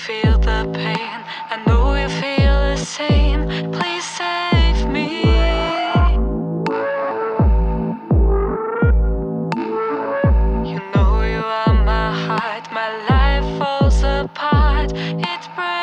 feel the pain. I know you feel the same. Please save me. You know you are my heart. My life falls apart. It breaks.